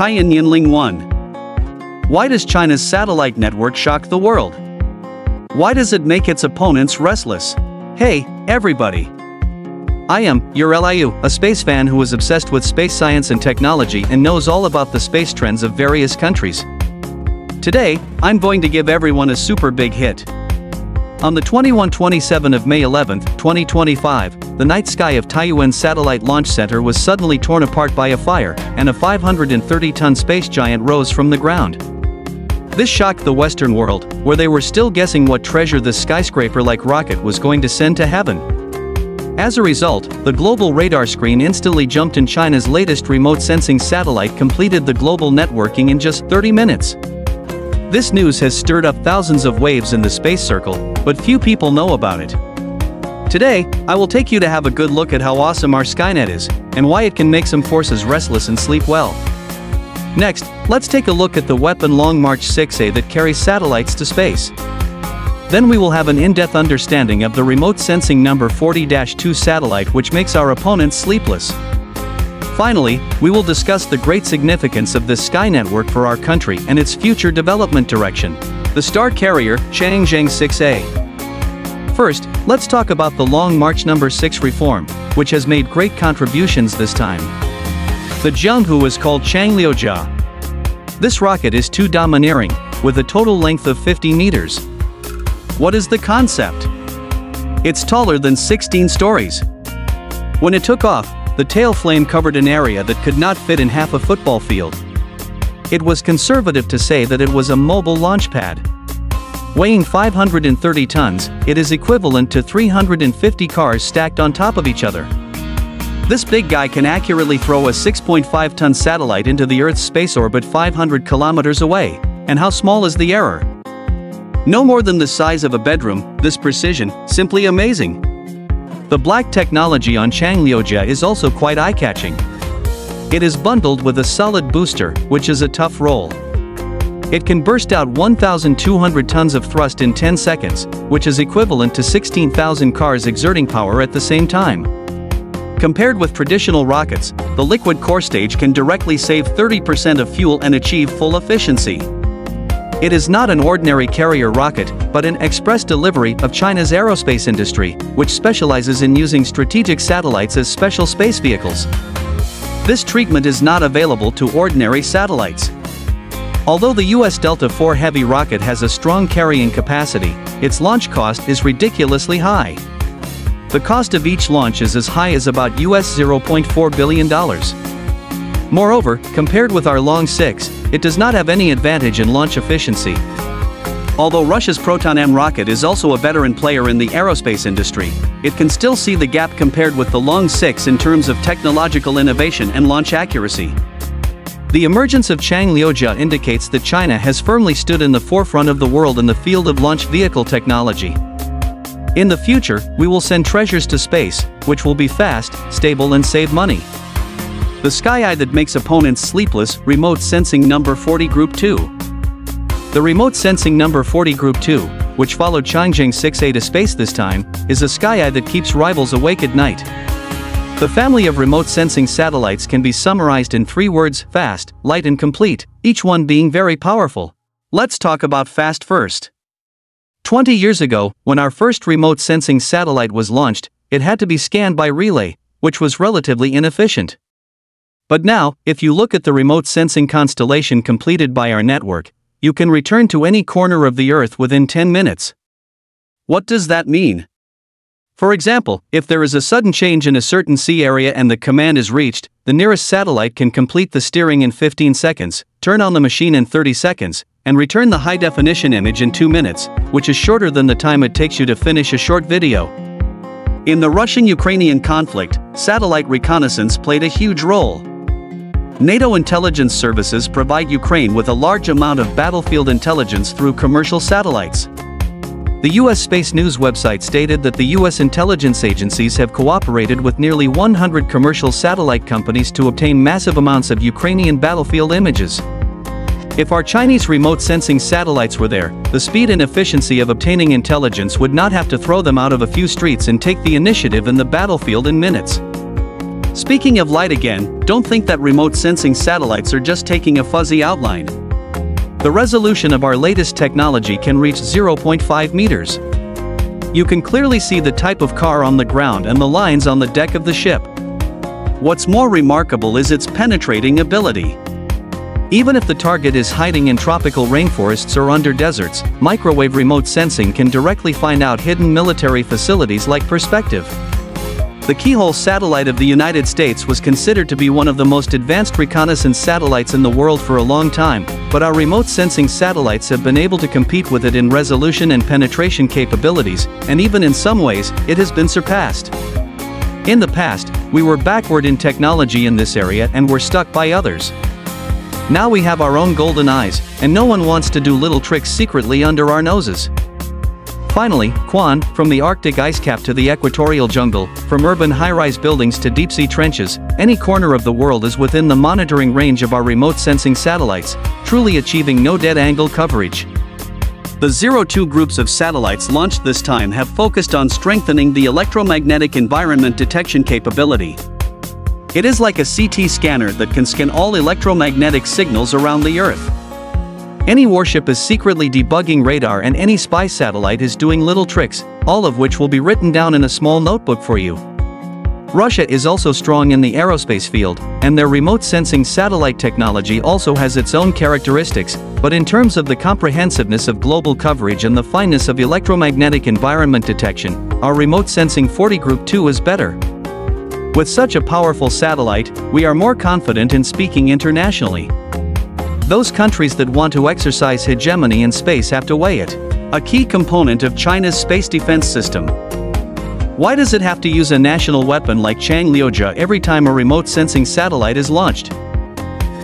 Taiyin Yinling 1. Why does China's satellite network shock the world? Why does it make its opponents restless? Hey, everybody! I am, your Liu, a space fan who is obsessed with space science and technology and knows all about the space trends of various countries. Today, I'm going to give everyone a super big hit. On the 21-27 of May 11, 2025, the night sky of Taiyuan Satellite Launch Center was suddenly torn apart by a fire, and a 530-ton space giant rose from the ground. This shocked the Western world, where they were still guessing what treasure this skyscraper-like rocket was going to send to heaven. As a result, the global radar screen instantly jumped and China's latest remote sensing satellite completed the global networking in just 30 minutes. This news has stirred up thousands of waves in the space circle, but few people know about it. Today, I will take you to have a good look at how awesome our Skynet is, and why it can make some forces restless and sleep well. Next, let's take a look at the weapon Long March 6A that carries satellites to space. Then we will have an in-depth understanding of the remote sensing number 40-2 satellite which makes our opponents sleepless. Finally, we will discuss the great significance of this sky network for our country and its future development direction. The star carrier, Changzheng 6A. First, let's talk about the Long March number 6 reform, which has made great contributions this time. The Jianghu is called Changliujia. This rocket is too domineering, with a total length of 50 meters. What is the concept? It's taller than 16 stories. When it took off, the tail flame covered an area that could not fit in half a football field. It was conservative to say that it was a mobile launch pad. Weighing 530 tons, it is equivalent to 350 cars stacked on top of each other. This big guy can accurately throw a 6.5-ton satellite into the Earth's space orbit 500 kilometers away. And how small is the error? No more than the size of a bedroom, this precision, simply amazing. The black technology on Changliujia is also quite eye-catching. It is bundled with a solid booster, which is a tough roll. It can burst out 1,200 tons of thrust in 10 seconds, which is equivalent to 16,000 cars exerting power at the same time. Compared with traditional rockets, the liquid core stage can directly save 30% of fuel and achieve full efficiency. It is not an ordinary carrier rocket, but an express delivery of China's aerospace industry, which specializes in using strategic satellites as special space vehicles. This treatment is not available to ordinary satellites. Although the US Delta IV Heavy rocket has a strong carrying capacity, its launch cost is ridiculously high. The cost of each launch is as high as about US $0.4 billion. Moreover, compared with our Long 6, it does not have any advantage in launch efficiency. Although Russia's Proton M rocket is also a veteran player in the aerospace industry, it can still see the gap compared with the Long 6 in terms of technological innovation and launch accuracy. The emergence of Changliujia indicates that China has firmly stood in the forefront of the world in the field of launch vehicle technology. In the future, we will send treasures to space, which will be fast, stable and save money. The Sky Eye that makes opponents sleepless, Remote Sensing Number 40 Group 2. The Remote Sensing Number 40 Group 2, which followed Changzheng 6A to space this time, is a Sky Eye that keeps rivals awake at night. The family of remote sensing satellites can be summarized in three words fast, light, and complete, each one being very powerful. Let's talk about fast first. 20 years ago, when our first remote sensing satellite was launched, it had to be scanned by relay, which was relatively inefficient. But now, if you look at the remote sensing constellation completed by our network, you can return to any corner of the Earth within 10 minutes. What does that mean? For example, if there is a sudden change in a certain sea area and the command is reached, the nearest satellite can complete the steering in 15 seconds, turn on the machine in 30 seconds, and return the high definition image in 2 minutes, which is shorter than the time it takes you to finish a short video. In the Russian Ukrainian conflict, satellite reconnaissance played a huge role. NATO intelligence services provide Ukraine with a large amount of battlefield intelligence through commercial satellites. The U.S. Space News website stated that the U.S. intelligence agencies have cooperated with nearly 100 commercial satellite companies to obtain massive amounts of Ukrainian battlefield images. If our Chinese remote sensing satellites were there, the speed and efficiency of obtaining intelligence would not have to throw them out of a few streets and take the initiative in the battlefield in minutes. Speaking of light again, don't think that remote sensing satellites are just taking a fuzzy outline. The resolution of our latest technology can reach 0.5 meters. You can clearly see the type of car on the ground and the lines on the deck of the ship. What's more remarkable is its penetrating ability. Even if the target is hiding in tropical rainforests or under deserts, microwave remote sensing can directly find out hidden military facilities like perspective. The Keyhole satellite of the United States was considered to be one of the most advanced reconnaissance satellites in the world for a long time, but our remote sensing satellites have been able to compete with it in resolution and penetration capabilities, and even in some ways, it has been surpassed. In the past, we were backward in technology in this area and were stuck by others. Now we have our own golden eyes, and no one wants to do little tricks secretly under our noses. Finally, Quan, from the Arctic ice cap to the equatorial jungle, from urban high-rise buildings to deep-sea trenches, any corner of the world is within the monitoring range of our remote sensing satellites, truly achieving no dead-angle coverage. The Zero 2 groups of satellites launched this time have focused on strengthening the electromagnetic environment detection capability. It is like a CT scanner that can scan all electromagnetic signals around the Earth. Any warship is secretly debugging radar and any spy satellite is doing little tricks, all of which will be written down in a small notebook for you. Russia is also strong in the aerospace field, and their remote sensing satellite technology also has its own characteristics, but in terms of the comprehensiveness of global coverage and the fineness of electromagnetic environment detection, our remote sensing 40 Group 2 is better. With such a powerful satellite, we are more confident in speaking internationally. Those countries that want to exercise hegemony in space have to weigh it. A key component of China's space defense system. Why does it have to use a national weapon like Changliujia every time a remote sensing satellite is launched?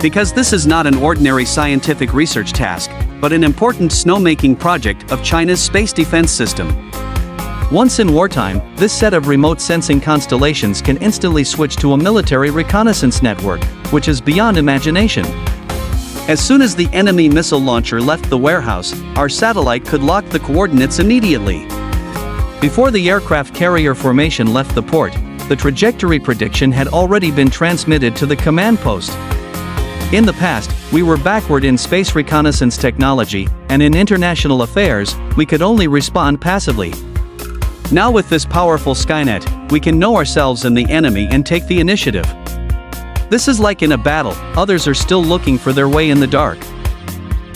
Because this is not an ordinary scientific research task, but an important snowmaking project of China's space defense system. Once in wartime, this set of remote sensing constellations can instantly switch to a military reconnaissance network, which is beyond imagination. As soon as the enemy missile launcher left the warehouse, our satellite could lock the coordinates immediately. Before the aircraft carrier formation left the port, the trajectory prediction had already been transmitted to the command post. In the past, we were backward in space reconnaissance technology, and in international affairs, we could only respond passively. Now with this powerful Skynet, we can know ourselves and the enemy and take the initiative. This is like in a battle, others are still looking for their way in the dark.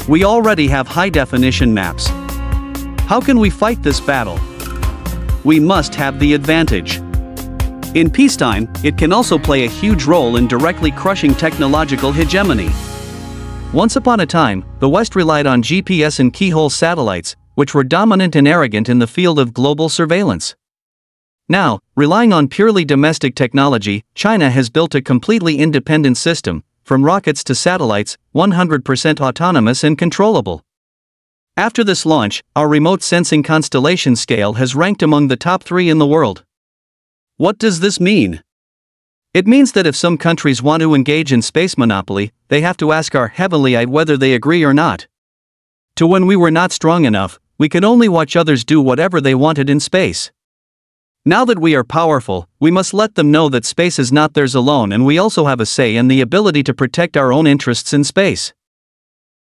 We already have high-definition maps. How can we fight this battle? We must have the advantage. In peacetime, it can also play a huge role in directly crushing technological hegemony. Once upon a time, the West relied on GPS and keyhole satellites, which were dominant and arrogant in the field of global surveillance. Now, relying on purely domestic technology, China has built a completely independent system, from rockets to satellites, 100% autonomous and controllable. After this launch, our remote sensing constellation scale has ranked among the top three in the world. What does this mean? It means that if some countries want to engage in space monopoly, they have to ask our heavenly eye whether they agree or not. To when we were not strong enough, we could only watch others do whatever they wanted in space. Now that we are powerful, we must let them know that space is not theirs alone and we also have a say and the ability to protect our own interests in space.